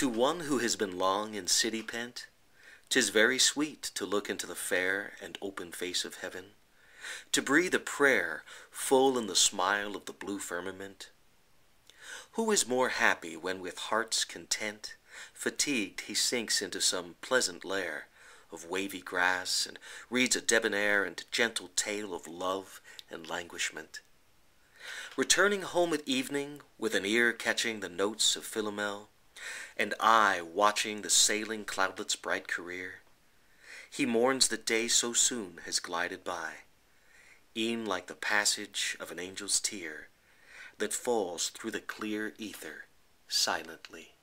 To one who has been long in city pent, 'Tis very sweet to look into the fair And open face of heaven, to breathe a prayer Full in the smile of the blue firmament. Who is more happy when with heart's content Fatigued he sinks into some pleasant lair Of wavy grass, and reads a debonair And gentle tale of love and languishment? Returning home at evening, with an ear Catching the notes of Philomel, And I watching the sailing cloudlet's bright career, He mourns that day so soon has glided by, E'en like the passage of an angel's tear That falls through the clear ether silently.